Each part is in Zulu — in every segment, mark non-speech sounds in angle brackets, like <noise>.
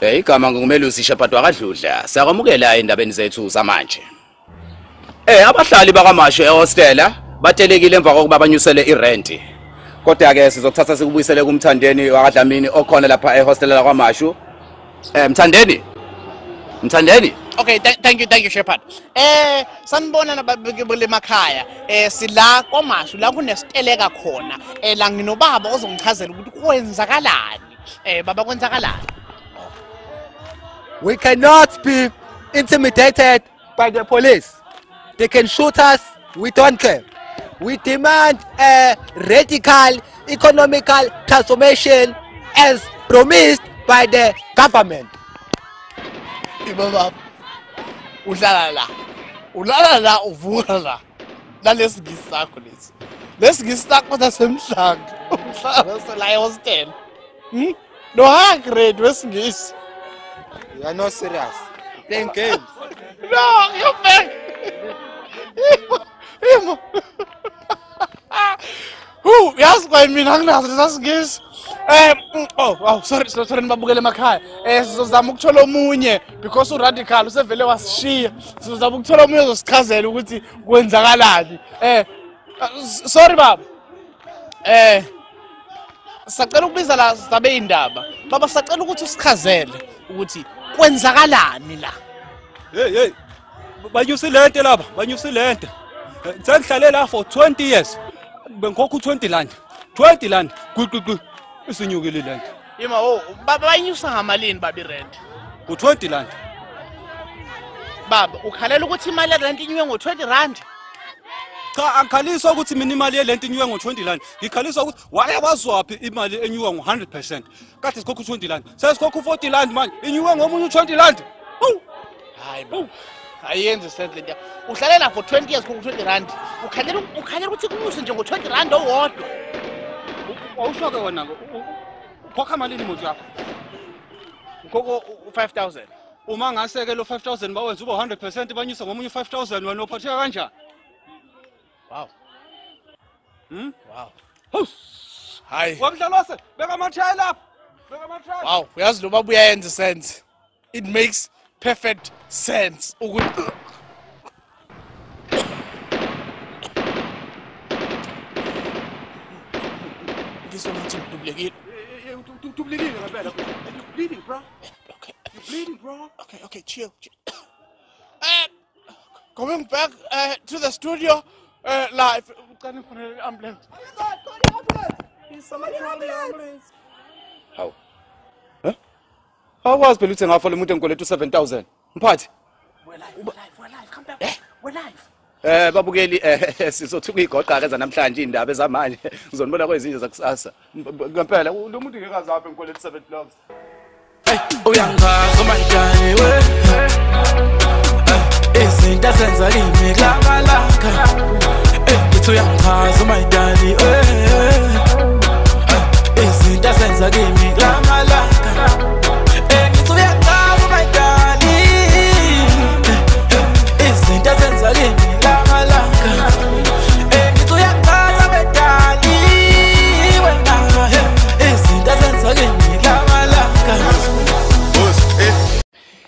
Eh igama ngumelusi Shepherd wakadludla. Siyakwamukela endabeni zethu zamanje. Eh abahlali bakaMasho ehostela batelekile emva kokuba banyusele irent. Kodwa ke sizokuthatha sikubuyisele kumthandeni wakadlamini okhona lapha ehostela lakwaMashu. Eh mthandeni. Mthandeni. Okay, th thank you, thank you Shepard. Eh sanibona nababekele emakhaya. Eh sila kwamashu la kunesiteleka khona. Eh la nginobaba ozongichazela ukuthi kwenzakalani. Eh baba kwenzakalani? We cannot be intimidated by the police. They can shoot us, we don't care. We demand a radical economical transformation as promised by the government. Ibaba. Udlala la. Ulala la uvuka la. Lalesingisi sakho lesi. Lesingisi sakho sasemhlanga. <laughs> Uhlala sela ehostel. Hmm? No high grade wesingisi. You are not serious. Playing games. <laughs> No, you back. Imo. Hu, yazi kwa mina nginazo lesasingisi. Eh, mm, oh, oh, sorry, sorry, sorry nibabukele emakhaya. Eh, sizozama ukuthola omunye because uradical usevele wasishiya. Sizozama ukuthola omunye ozosichazela ukuthi kwenzakalani. Eh, uh, s- sorry baba. Eh, sacela ukubiza la sabe indaba. Baba sacela ukuthi usichazele ukuthi kwenzakalani la. hey hey banyuse lento lapha banyuse lento sengihlale la for 20 years. Bengikhokha u20 rand. 20 rand. Gwiqwiqwi isinyukile lento. Ima oh baba bayinyusa ngamalini baba irent. u20 rand. Baba ukhalela ukuthi imali yerent inyuke ngo20 rand. Cha angikhaliswa ukuthi mina imali yelento inyuke ngo20 rand ngikhaliswa ukuthi wayabazwaphi imali enyuka ngo100% kade sikhokha u20 rand sesikhokha u40 rand manje inyuke ngomunye u20 rand Hawu! Hayi baba. Ayenze sense lento. Uhlalela for 20 years ngo20 rand. Ukhalela ukuthi kunyuse nje ngo20 rand owodwa. awusho-ke wena ukhokha malini imoto yakho Ngoko u5000. uma ngase-ke lo 5000 bawenza ube 100% banyuse ngomunye u5000 wena uphatheka kanjani Wow. Hmm? Wow. Hawu! Hayi. wamdlalose beka amathayi lapha beka amathayi Wow, uyazi lo baba uyayenza sense. It makes perfect sense ukuthi Ngisho ngathi ngidubulekile. utubulekile ngempela you bleeding bro Okay. you bleeding bro Okay, okay, chill. chill. Uh, coming back uh, to the studio uh, live. Ucane for the ambulance. Hawu. Eh? Awukwazi phela ukuthi ngafola umuntu engikweleta u7000. Mphathi. We're live, we're live, we're live. Come back. We're live. Eh babukeli eh <laughs> sizothuka igoqa ke namhlanje indaba ezamanje. <laughs> Ngizonibona kwezinje zakusasa. Ngempela lo muntu ngeke azaphe engikweleta 7 logs. uyangichaza umayitani we Eh, izinto asenza kimi kulamalanga so yakaza umaidani my daddy eh lamalanga ngithi uyakaza umaidani izinto azenza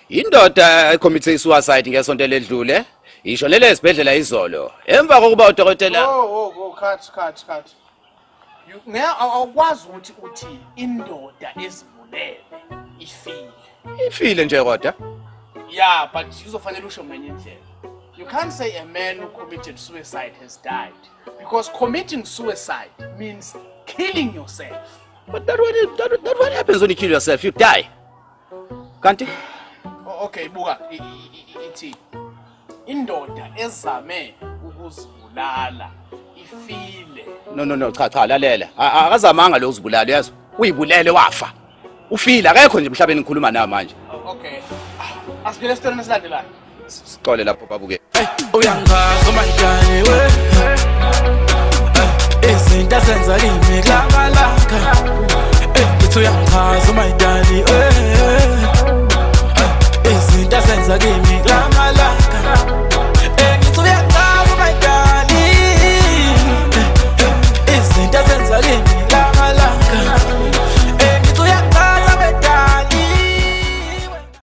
indoda ekhomithe isuicide ngesonto eledlule ledlule ishonele esibhedlela izolo. Emva kokuba udokotela Oh, oh, oh, cut, cut, cut. Awukwazi ukuthi uthi indoda ezibulele ifile. ifile nje kodwa. Yeah, but uzofanele usho ngenye indlela. You can't say a man who committed suicide has died because committing suicide means killing yourself. But that what that, that what happens when you kill yourself? You die. Kanti Okay, buka ithi indoda ezame ukuzibulala ifile. No no no cha cha lalela. Akazamanga lo uzibulala uyazwa uyibulele wafa. Ufile akekho nje emhlabeni ngikhuluma nawe manje. Okay. Ah, Asibele story nesilandelayo. Sixole lapho babuke. Uyangazo manjani we? Eh, eh, izinto ezenza kimi klabalaka. Eh, ngithi uyangazo manjani we? Izinto ezenza kimi klabalaka